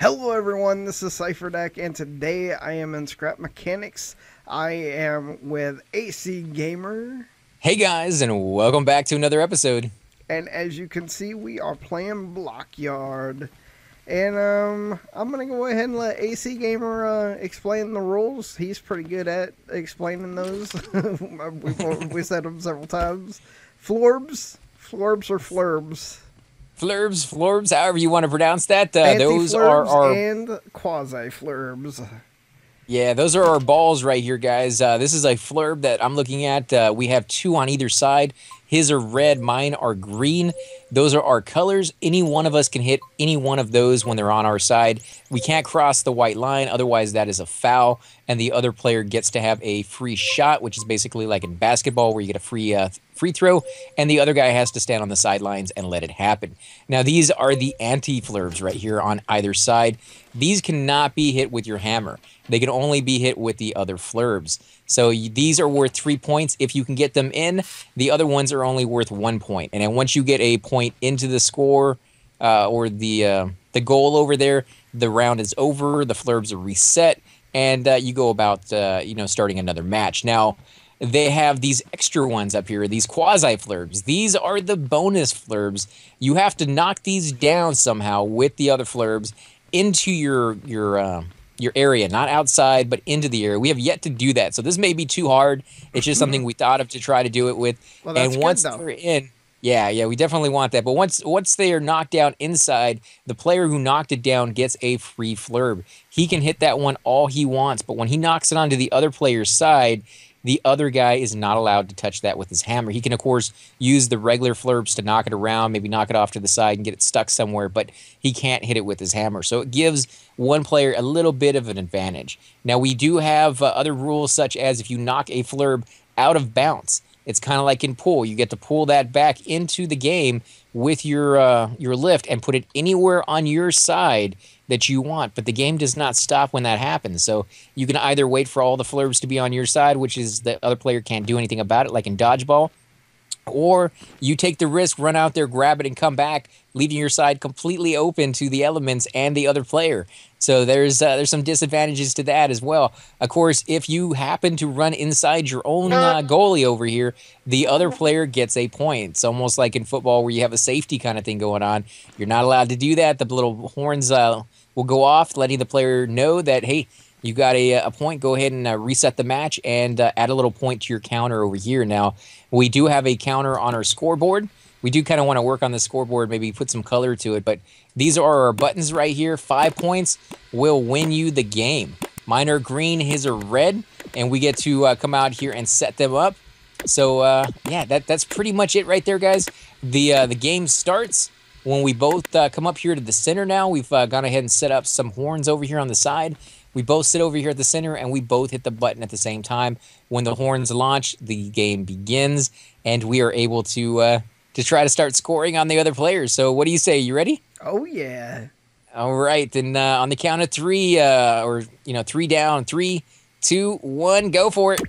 Hello everyone, this is Cipher Dec, and today I am in Scrap Mechanics. I am with AC Gamer, Hey guys, and welcome back to another episode. and as you can see, we are playing Blockyard. And um, I'm gonna go ahead and let AC Gamer uh, explain the rules. He's pretty good at explaining those. We've, we said them several times. Florbs, florbs or flurbs. Flurbs, florbs, however you want to pronounce that. Uh, those are our and quasi flurbs. yeah, those are our balls right here, guys. Uh, this is a flurb that I'm looking at. Uh, we have two on either side. His are red, mine are green. Those are our colors. Any one of us can hit any one of those when they're on our side. We can't cross the white line, otherwise that is a foul, and the other player gets to have a free shot, which is basically like in basketball where you get a free uh, free throw, and the other guy has to stand on the sidelines and let it happen. Now these are the anti-flurbs right here on either side. These cannot be hit with your hammer. They can only be hit with the other flurbs. So these are worth three points if you can get them in. The other ones are only worth one point. And once you get a point into the score uh, or the uh, the goal over there, the round is over. The flurbs are reset, and uh, you go about uh, you know starting another match. Now they have these extra ones up here, these quasi flurbs. These are the bonus flurbs. You have to knock these down somehow with the other flurbs into your your uh, your area, not outside, but into the area. We have yet to do that, so this may be too hard. It's just something we thought of to try to do it with. Well, and once though. they're in, yeah, yeah, we definitely want that. But once once they are knocked down inside, the player who knocked it down gets a free flurb. He can hit that one all he wants, but when he knocks it onto the other player's side, the other guy is not allowed to touch that with his hammer. He can, of course, use the regular flurbs to knock it around, maybe knock it off to the side and get it stuck somewhere, but he can't hit it with his hammer. So it gives one player a little bit of an advantage. Now, we do have uh, other rules, such as if you knock a flurb out of bounds, it's kind of like in pool. You get to pull that back into the game with your uh, your lift and put it anywhere on your side that you want. But the game does not stop when that happens. So you can either wait for all the flurbs to be on your side, which is the other player can't do anything about it, like in dodgeball, or you take the risk, run out there, grab it, and come back, leaving your side completely open to the elements and the other player. So there's uh, there's some disadvantages to that as well. Of course, if you happen to run inside your own uh, goalie over here, the other player gets a point. It's almost like in football where you have a safety kind of thing going on. You're not allowed to do that. The little horns uh, will go off, letting the player know that hey, you got a, a point. Go ahead and uh, reset the match and uh, add a little point to your counter over here. Now we do have a counter on our scoreboard. We do kind of want to work on the scoreboard, maybe put some color to it. But these are our buttons right here. Five points will win you the game. Mine are green, his are red, and we get to uh, come out here and set them up. So uh, yeah, that that's pretty much it right there, guys. The uh, the game starts when we both uh, come up here to the center. Now we've uh, gone ahead and set up some horns over here on the side. We both sit over here at the center, and we both hit the button at the same time. When the horns launch, the game begins, and we are able to uh, to try to start scoring on the other players. So what do you say? You ready? Oh yeah. All right, then uh, on the count of three, uh, or you know, three down, three, two, one, go for it.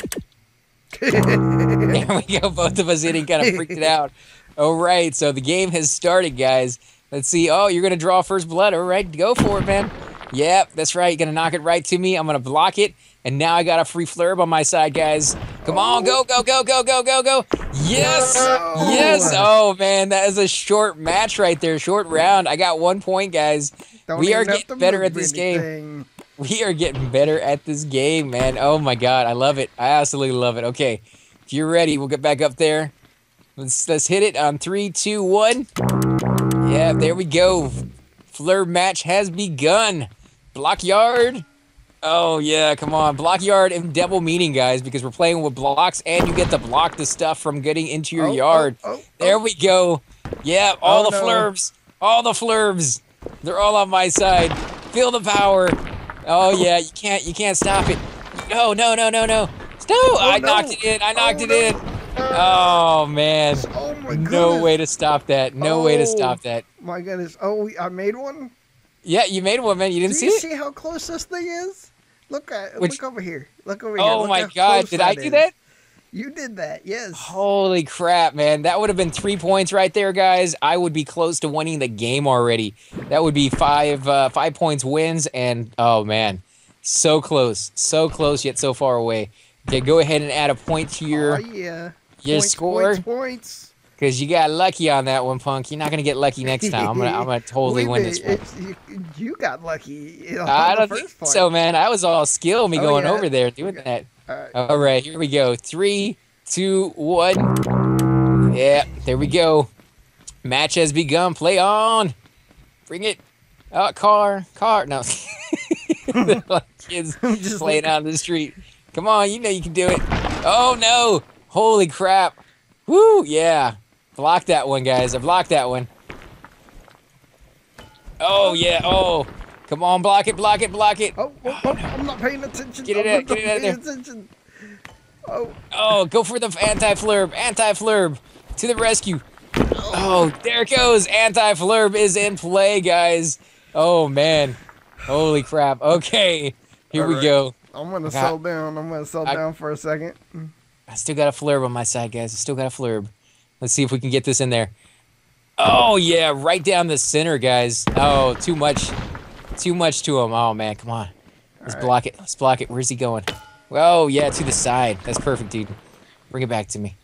there we go. Both of us hitting kind of freaked it out. All right, so the game has started, guys. Let's see. Oh, you're gonna draw first blood. All right, go for it, man. Yep, that's right. You're gonna knock it right to me. I'm gonna block it, and now I got a free flurb on my side, guys. Come on, go, go, go, go, go, go, go. Yes, yes. Oh man, that is a short match right there. Short round. I got one point, guys. Don't we are getting better at this game. We are getting better at this game, man. Oh my god, I love it. I absolutely love it. Okay, if you're ready, we'll get back up there. Let's let's hit it on three, two, one. Yeah, there we go. Flurb match has begun. Block yard. Oh yeah, come on. Block yard and double meaning, guys, because we're playing with blocks and you get to block the stuff from getting into your Oh, oh, yard. oh, oh. There we go. Yeah, all Oh, the no. flurbs. All the flurbs. They're all on my side. Feel the power. Oh, oh yeah, you can't you can't stop it. No, no, no, no, no. No, oh, I no. knocked it in. I knocked Oh, it no. in. Oh man. Oh my No way to stop that. No way to Oh. stop that. My goodness. Oh, I made one. Yeah, you made one, man. You didn't Do see you it? see how close this thing is? Look at Which- look over here. Look over here. Oh my god, did I do is. that? You did that, yes. Holy crap, man. That would have been three points right there, guys. I would be close to winning the game already. That would be five uh, five points wins, and oh man. So close. So close, yet so far away. Okay, go ahead and add a point to your, oh, yeah. your points, score. Points, points. Because you got lucky on that one, Punk. You're not gonna get lucky next time. I'm gonna I'm gonna totally win this one. You, you got lucky. I don't think point. so, man. I was all skill me Oh, going yeah? over there doing that. All right. All right, here we go. Three, two, one. Yeah, there we go. Match has begun. Play on. Bring it. Oh, car, car. No. Kids I'm just playing out in the street. Come on, you know you can do it. Oh no! Holy crap! Woo! Yeah, block that one, guys. I blocked that one. Oh yeah! Oh, come on, block it, block it, block it. Oh, oh, oh, I'm not paying attention. Get it I'm out, get it out paying attention. Oh, Oh, go for the anti-flurb, anti-flurb to the rescue. Oh, there it goes. Anti-flurb is in play, guys. Oh man, holy crap. Okay, here we go. I'm gonna Okay. settle down. I'm gonna settle I- down for a second. I still got a flurb on my side, guys. I still got a flurb. Let's see if we can get this in there. Oh yeah, right down the center, guys. Oh, too much, too much to him. Oh man, come on. Let's Alright. block it. Let's block it. Where's he going? Oh yeah, to the side. That's perfect, dude. Bring it back to me.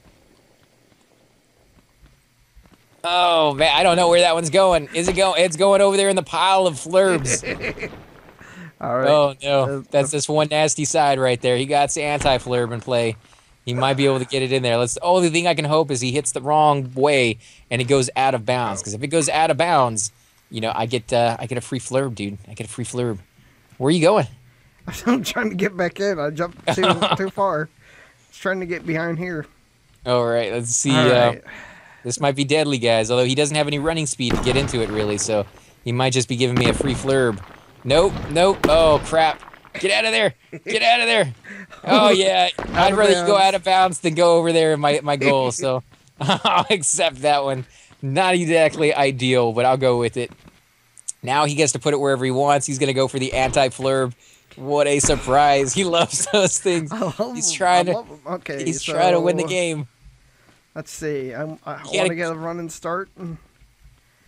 Oh man, I don't know where that one's going. Is it going? It's going over there in the pile of flurbs. All right. Oh no, Uh, that's this one nasty side right there. He got the anti-flurb in play. He might be able to get it in there. Let's. The only thing I can hope is he hits the wrong way and it goes out of bounds. Because if it goes out of bounds, you know, I get uh, I get a free flurb, dude. I get a free flurb. Where are you going? I'm trying to get back in. I jumped too too far. Just trying to get behind here. All right, let's see. All uh. This might be deadly, guys. Although he doesn't have any running speed to get into it, really. So he might just be giving me a free flurb. Nope, nope. Oh crap! Get out of there! Get out of there! Oh, oh yeah, I'd rather you go out of bounds than go over there in my my goal. So I'll accept that one. Not exactly ideal, but I'll go with it. Now he gets to put it wherever he wants. He's gonna go for the anti-flurb. What a surprise! He loves those things. Love He's trying to- love. Okay. He's trying to win the game. Let's see. I'm, I gotta- want to get a running start.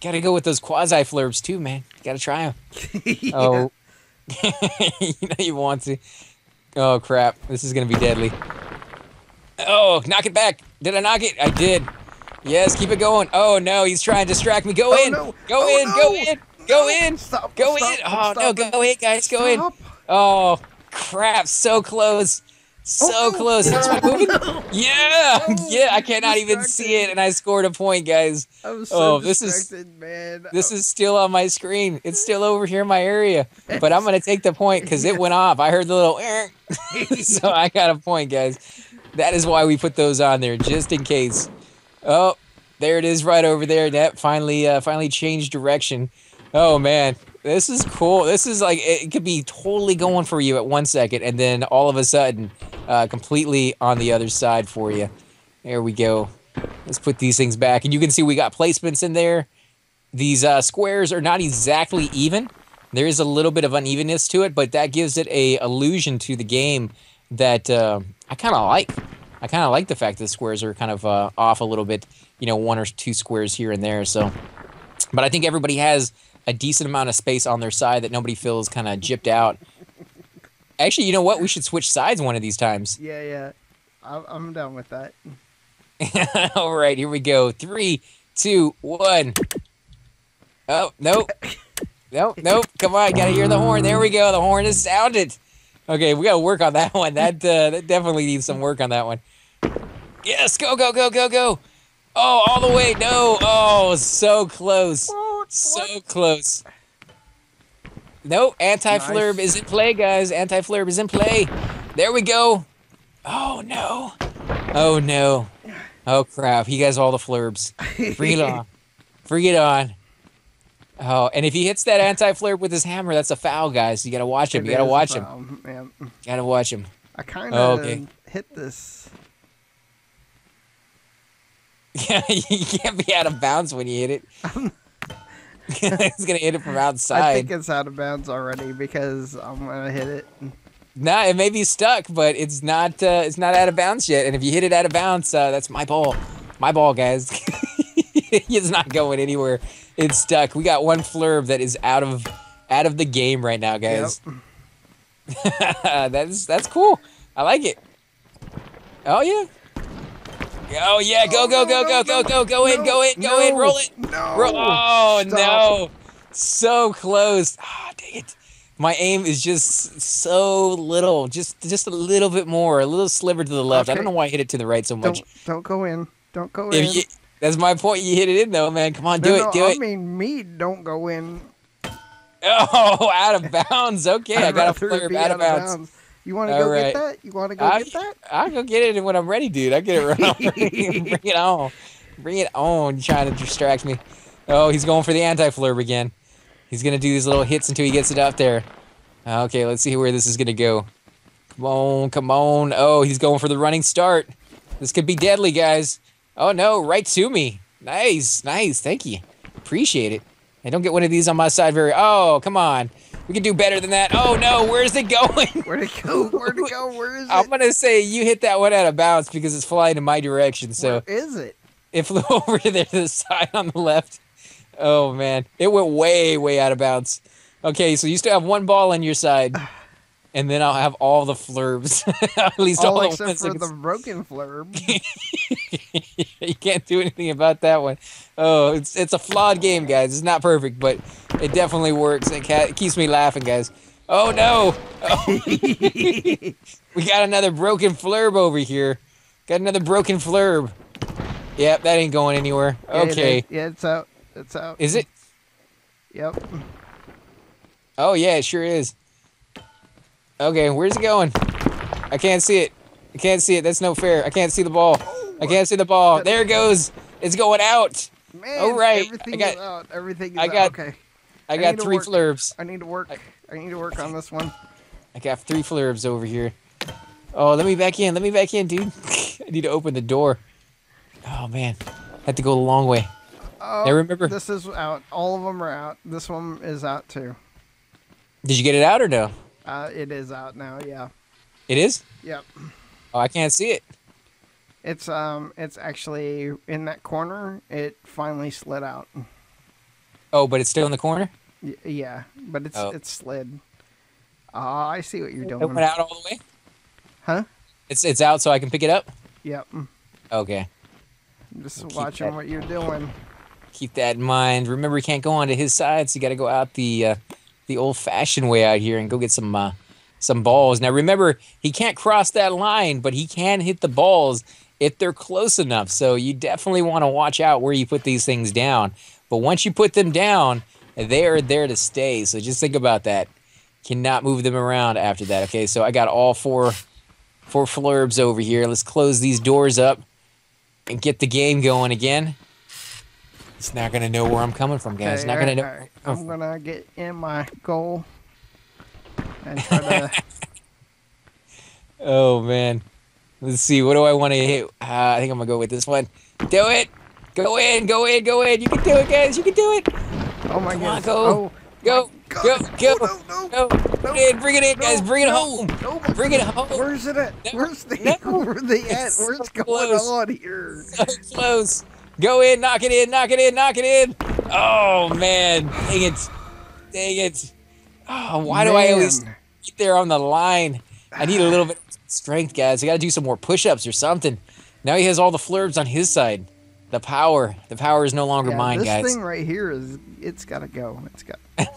Gotta go with those quasi flurbs too, man. Gotta try them. Yeah. Oh, you know you want to. Oh crap! This is gonna be deadly. Oh, knock it back! Did I knock it? I did. Yes, keep it going. Oh no, he's trying to distract me. Go Oh, in. no. Go Oh, in. no. Go in. Go No. in. Stop. Go stop, in. Oh stop, no, go in, guys. Go in. Oh crap! So close. So Oh, close. It's No, moving. Yeah, Oh, yeah. I cannot even see it, and I scored a point, guys. So Oh, this is- man. This is still on my screen. It's still over here in my area. But I'm gonna take the point because it went off. I heard the little so I got a point, guys. That is why we put those on there, just in case. Oh, there it is, right over there. That finally, uh, finally changed direction. Oh man, this is cool. This is like it could be totally going for you at one second, and then all of a sudden, uh, completely on the other side for you. There we go. Let's put these things back, and you can see we got placements in there. These uh, squares are not exactly even. There is a little bit of unevenness to it, but that gives it a illusion to the game that uh, I kind of like. I kind of like the fact that the squares are kind of uh, off a little bit, you know, one or two squares here and there. So, but I think everybody has a decent amount of space on their side that nobody feels kind of gypped out. Actually, you know what? We should switch sides one of these times. Yeah, yeah. I'm, I'm down with that. All right, here we go. Three, two, one. Oh, nope. Nope, nope. Come on, gotta hear the horn. There we go. The horn is sounded. Okay, we gotta work on that one. That uh, that definitely needs some work on that one. Yes, go, go, go, go, go. Oh, all the way. No. Oh, so close. What? So close. No, anti-flurb Nice. is in play, guys. Anti-flurb is in play. There we go. Oh no. Oh no. Oh crap. He has all the flurbs. Free it on. Free it on. Oh, and if he hits that anti-flurb with his hammer, that's a foul, guys. You gotta watch him. It You gotta watch him. man. Gotta watch him. I kind Oh, of okay. hit this. Yeah, you can't be out of bounds when you hit it. He's gonna hit it from outside. I think it's out of bounds already because I'm gonna hit it. Nah, it may be stuck, but it's not. Uh, it's not out of bounds yet. And if you hit it out of bounds, uh, that's my ball. My ball, guys. it's not going anywhere. It's stuck. We got one flurb that is out of out of the game right now, guys. Yep. that's that's cool. I like it. Oh yeah. Oh yeah, go go go go go go go in, go in, go in, roll it. No. Oh no. So close. Ah, dang it. My aim is just so little. Just just a little bit more. A little sliver to the left. I don't know why I hit it to the right so much. Don't don't go in. Don't go If in. you- that's my point. You hit it in though, man. Come on, do no, it, no, do I it. mean me. Don't go in. Oh, out of bounds. Okay, I got a flare be out of bounds. You want to go right. get that? You want to go I, get that? I'll go get it when I'm ready, dude. I get it right. Bring it on. Bring it on. You're trying to distract me. Oh, he's going for the anti-flurb again. He's gonna do these little hits until he gets it up there. Okay, let's see where this is gonna go. Come on, come on. Oh, he's going for the running start. This could be deadly, guys. Oh no, right to me. Nice, nice. Thank you. Appreciate it. I don't get one of these on my side very. Oh, come on. We can do better than that. Oh no, where's it going? Where'd it go? Where'd it go? Where is it? I'm gonna say you hit that one out of bounds because it's flying in my direction. So Where is it? it flew over to there to the side on the left. Oh man, it went way, way out of bounds. Okay, so you still have one ball on your side, and then I'll have all the flurbs. At least all, All the except for the broken flurb. you can't do anything about that one. Oh, it's it's a flawed game, guys. It's not perfect, but it definitely works. It, ca- it keeps me laughing, guys. Oh no! Oh. we got another broken flurb over here. Got another broken flurb. Yep, that ain't going anywhere. Okay. Yeah, it's out. It's out. is it? Yep. Oh yeah, it sure is. Okay, where's it going? I can't see it. I can't see it. That's no fair. I can't see the ball. I can't see the ball. There it goes. It's going out. Man, All right, I got- is out. Everything is I out. Okay. I I got to three work. flurbs. I need to work. I need to work on this one. I got three flurbs over here. Oh, let me back in. Let me back in, dude. I need to open the door. Oh man, I had to go the long way. Oh, Now remember- This is out. All of them are out. This one is out too. Did you get it out or no? Uh, it is out now. Yeah. It is. Yep. Oh, I can't see it. It's um. It's actually in that corner. It finally slid out. Oh, but it's still in the corner. Y- yeah, but it's Oh. it's slid. Ah, I see what you're It doing. went out all the way. Huh? It's it's out, so I can pick it up. Yep. Okay. Just Keep watching that. what you're doing. Keep that in mind. Remember, you can't go onto his side, so you got to go out the uh, the old-fashioned way out here and go get some uh, some balls. Now, remember, he can't cross that line, but he can hit the balls if they're close enough. So you definitely want to watch out where you put these things down. But once you put them down, they are there to stay. So just think about that. Cannot move them around after that. Okay, so I got all four four flurbs over here. Let's close these doors up and get the game going again. It's not gonna know where I'm coming from, guys. It's not gonna know. alright, I'm gonna get in my goal and try to. Oh man, let's see. What do I want to hit? Uh, I think I'm gonna go with this one. Do it. Go in. Go in. Go in. You can do it, guys. You can do it. Oh my on, goodness! Oh go. Oh, Go. God. Go. Go. Oh, no, no, Go. Bring it in. Bring it in, guys. Bring it no, home. no, Bring it home. Where's it at? No, Where's the no. where they at? Where's so going close. on here? So close. Go in. Knock it in. Knock it in. Knock it in. Oh man. Dang it. Dang it. Oh, why do I always Man. get there on the line. I need a little bit of strength, guys. I got to do some more push-ups or something. Now he has all the flurbs on his side. The power, the power is no longer Yeah, mine, this guys. This thing right here is it's gotta go. It's got.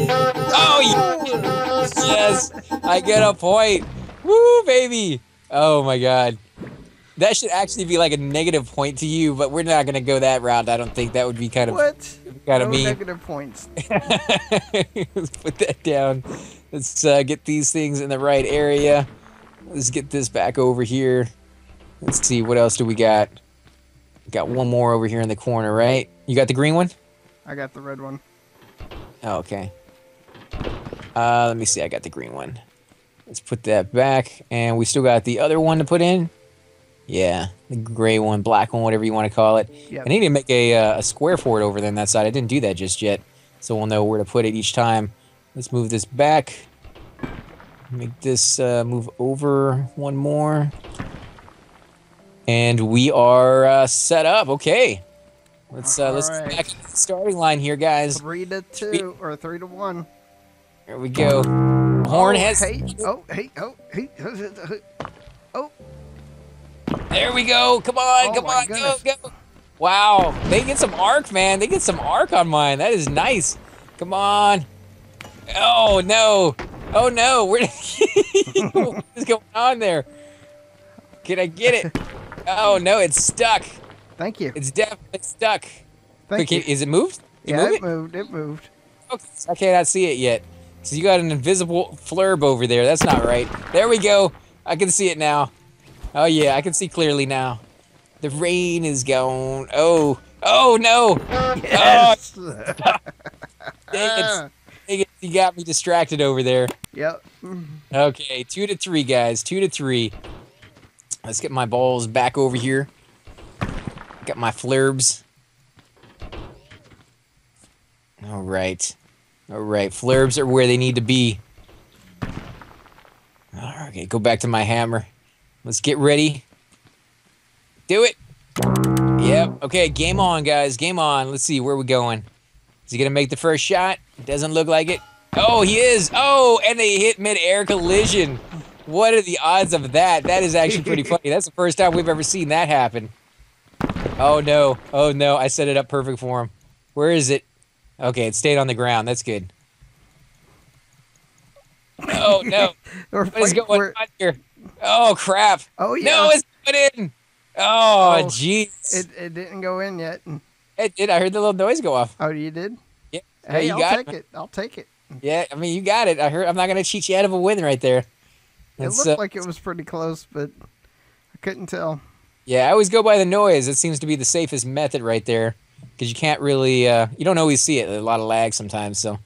Oh yes, I get a point. Woo, baby. Oh my god, that should actually be like a negative point to you, but we're not gonna go that route. I don't think that would be kind of What? kind of no mean. negative points. Let's put that down. Let's uh, get these things in the right area. Let's get this back over here. Let's see, what else do we got? Got one more over here in the corner, right? You got the green one? I got the red one. Oh, okay. Uh, let me see. I got the green one. Let's put that back, and we still got the other one to put in. Yeah, the gray one, black one, whatever you want to call it. Yep. I need to make a, uh, a square for it over there on that side. I didn't do that just yet, so we'll know where to put it each time. Let's move this back. Make this uh, move over one more. And we are uh, set up. Okay. Let's uh, let's Alright. get back to the starting line here, guys. Three to two or three to one. Here we go. Horn oh, has. Hey, oh, hey, oh, hey. Oh, There we go. Come on, Oh come on, goodness. go, go. Wow, they get some arc, man. They get some arc on mine. That is nice. Come on. Oh no. Oh no. Where what is going on there? Can I get it? Oh no, it's stuck. thank you. It's definitely stuck. Thank you. is it moved? You Yeah, move it it? moved. It moved. Okay, I cannot see it yet. So you got an invisible flurb over there. That's not right. There we go. I can see it now. Oh yeah, I can see clearly now. The rain is gone. Oh, oh no! Yes. Oh, dang it. Ah. Dang it. You got me distracted over there. yep. Okay, two to three, guys. Two to three. Let's get my balls back over here. Got my flurbs. All right. All right. Flurbs are where they need to be. Okay, go back to my hammer. Let's get ready. Do it. Yep. Okay, game on, guys. Game on. Let's see where we going. Is he gonna make the first shot? Doesn't look like it. Oh, he is. Oh, and they hit mid-air collision. What are the odds of that? That is actually pretty funny. That's the first time we've ever seen that happen. Oh no. Oh no. I set it up perfect for him. Where is it? Okay, it stayed on the ground. That's good. Oh no. We're What is going for- on here? Oh crap. Oh yeah. No, it's going in. Oh Oh, jeez. it, it didn't go in yet. It did. I heard the little noise go off. Oh, you did? Yeah. Hey, you I'll got take it. it. I'll take it. Yeah, I mean you got it. I heard. I'm not gonna cheat you out of a win right there. It looked like it was pretty close, but I couldn't tell. Yeah, I always go by the noise. It seems to be the safest method right there, because you can't really, uh, you don't always see it. There's a lot of lag sometimes. So,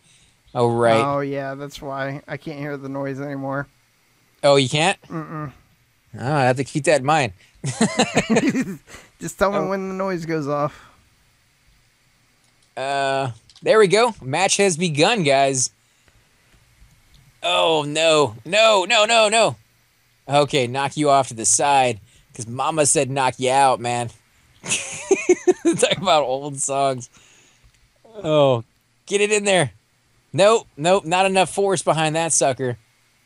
oh right. Oh yeah, that's why I can't hear the noise anymore. oh, you can't. Mm-mm. Oh, I have to keep that in mind. Just tell me Oh. when the noise goes off. Uh, there we go. Match has begun, guys. Oh no, no, no, no, no. Okay, knock you off to the side, because Mama said knock you out, man. Talk about old songs. Oh, get it in there. Nope, nope, not enough force behind that sucker.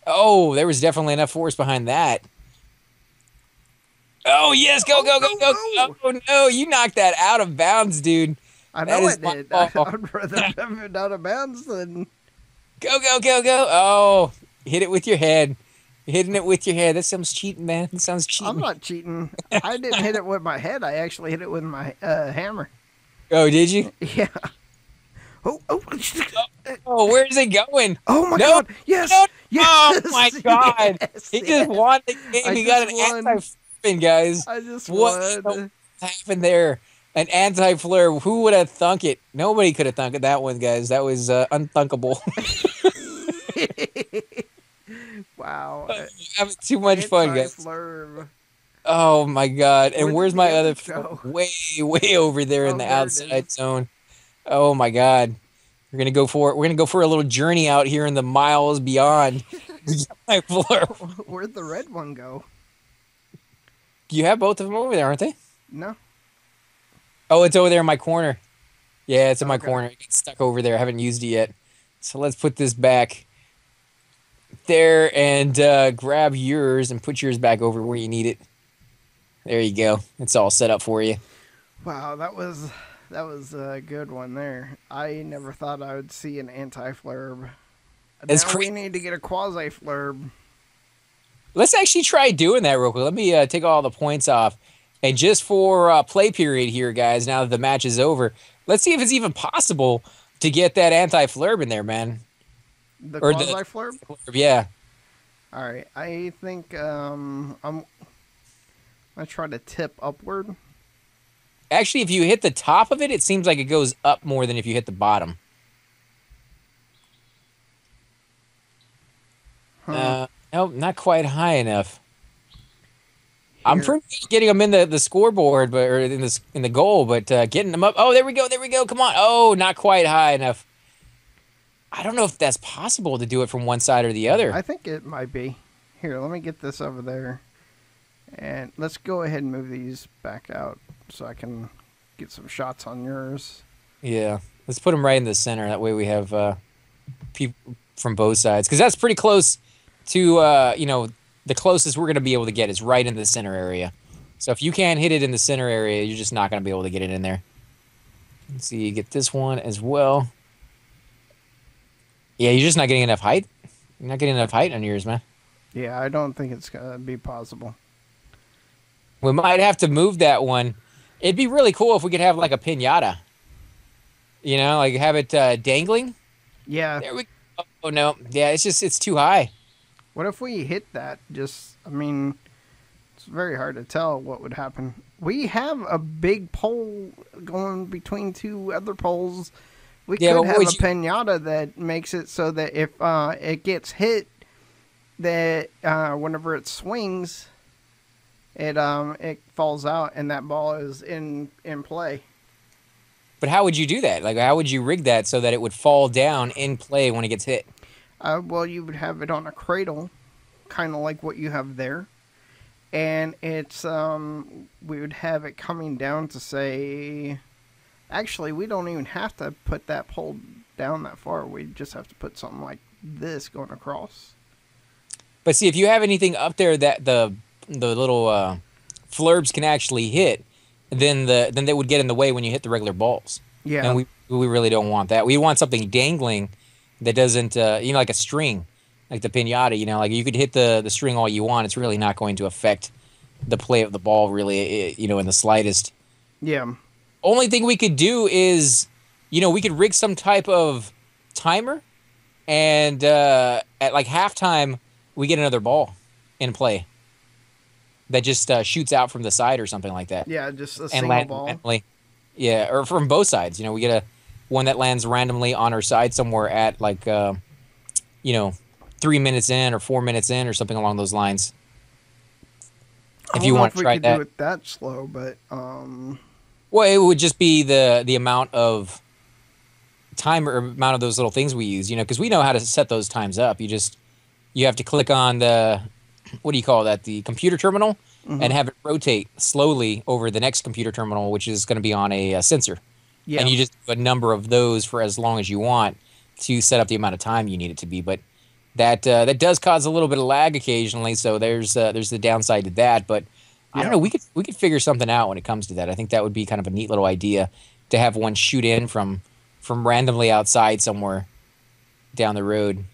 Oh, there was definitely enough force behind that. Oh yes, go, go, go, go! Oh, Oh no, you knocked that out of bounds, dude. I know I is did. I'd rather it out of bounds than. Go, go, go, go. Oh, hit it with your head. Hitting it with your head. That sounds cheating, man. That sounds cheating. I'm not cheating. I didn't hit it with my head. I actually hit it with my uh, hammer. Oh, did you? Yeah. Oh, oh, Oh, where's it going? oh my No, god! Yes! no, yes! oh my God. yes, He just won the game. I he got an anti-flipping, guys. I just What won. happened there? An anti-flare. Who would have thunk it? Nobody could have thunk it. That one, guys. That was uh, unthunkable. wow. Uh, having too much fun, guys. Anti-flurb. Oh my god! And Where where's my other way, way over there Oh, in the outside zone? Oh my god! We're gonna go for it. We're gonna go for a little journey out here in the miles beyond. my floor. Where'd the red one go? You have both of them over there, aren't they? No. Oh, it's over there in my corner. Yeah, it's in my corner. It gets stuck over there. I haven't used it yet. So let's put this back there and uh, grab yours and put yours back over where you need it. There you go. It's all set up for you. Wow, that was that was a good one there. I never thought I would see an anti-flurb. It's now we need to get a quasi-flurb. Let's actually try doing that real quick. Let me uh, take all the points off. And just for uh, play period here, guys, now that the match is over, let's see if it's even possible to get that anti flurb in there, man. The Or the- quasi-flurb. Yeah. All right, I think um I'm. I try to tip upward. Actually, if you hit the top of it, it seems like it goes up more than if you hit the bottom. Huh. Uh, nope, not quite high enough. I'm pretty getting them in the, the scoreboard, but or in the in the goal, but uh, getting them up. Oh, there we go, there we go. Come on. Oh, not quite high enough. I don't know if that's possible to do it from one side or the other. I think it might be. Here, let me get this over there. And let's go ahead and move these back out so I can get some shots on yours. Yeah, let's put them right in the center. That way we have uh, people from both sides because that's pretty close to uh, you know the closest we're gonna be able to get is right in the center area. So if you can't hit it in the center area, you're just not gonna be able to get it in there. Let's see, you get this one as well. Yeah, you're just not getting enough height. You're not getting enough height on yours, man. Yeah, I don't think it's gonna be possible. We might have to move that one. It'd be really cool if we could have like a pinata. You know, like have it uh, dangling. Yeah. There we go. Oh no, yeah, it's just it's too high. What if we hit that? Just, I mean, it's very hard to tell what would happen. We have a big pole going between two other poles. We Yeah, could have a you- pinata that makes it so that if uh, it gets hit, that uh, whenever it swings, it um it falls out and that ball is in in play. But how would you do that? Like, how would you rig that so that it would fall down in play when it gets hit? Uh, well, you would have it on a cradle, kind of like what you have there, and it's um, we would have it coming down to say, actually, we don't even have to put that pole down that far. We just have to put something like this going across. But see, if you have anything up there that the the little uh, flurbs can actually hit, then the then they would get in the way when you hit the regular balls. Yeah, And we we really don't want that. We want something dangling that doesn't, uh, you know, like a string, like the pinata. You know, like you could hit the the string all you want. It's really not going to affect the play of the ball, really. eh, You know, in the slightest. yeah, Only thing we could do is, you know, we could rig some type of timer, and uh, at like halftime, we get another ball in play that just uh, shoots out from the side or something like that yeah, just a and single land ball. randomly. Yeah, or from both sides. You know, we get a one that lands randomly on our side somewhere at like, uh, you know, three minutes in or four minutes in or something along those lines. I If you want if to we try could that, do it that slow, but um, well, it would just be the the amount of time or amount of those little things we use. You know, because we know how to set those times up. You just you have to click on the what do you call that? The computer terminal. mhm. And have it rotate slowly over the next computer terminal, which is going to be on a, uh sensor. yeah, and you just do a number of those for as long as you want to set up the amount of time you need it to be. But that uh, that does cause a little bit of lag occasionally, so there's uh, there's the downside to that. But I Yeah. don't know, we could we could figure something out when it comes to that. I think that would be kind of a neat little idea to have one shoot in from from randomly outside somewhere down the road.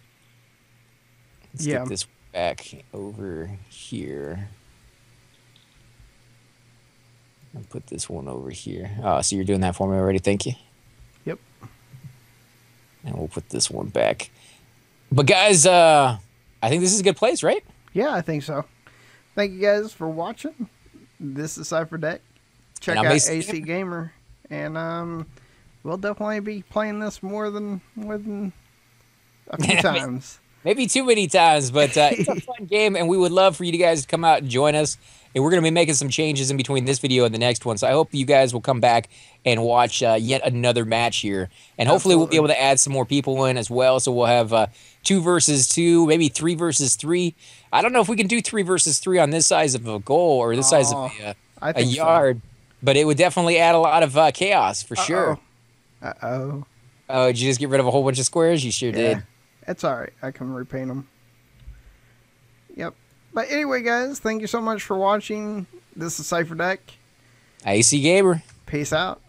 Let's Yeah. get this back over here. I'll put this one over here. Oh, so you're doing that for me already. Thank you. Yep. And we'll put this one back. But guys, uh I think this is a good place, right? yeah, I think so. Thank you guys for watching. This is Cipher Dec. Check out AC, AC Gamer, and um, we'll definitely be playing this more than more than a few times. Maybe too many times, but uh, it's a fun game, and we would love for you guys to come out and join us. And we're going to be making some changes in between this video and the next one. So I hope you guys will come back and watch uh, yet another match here. And hopefully we'll be able to add some more people in as well. So we'll have uh, two versus two, maybe three versus three. I don't know if we can do three versus three on this size of a goal or this size Oh, of a, uh, a think so. yard, but it would definitely add a lot of uh, chaos for sure. Uh oh. Oh, did you just get rid of a whole bunch of squares? You sure Yeah. did. That's all right. I can repaint them. Yep. But anyway, guys, thank you so much for watching. This is Cipher Dec. AC Gamer. Peace out.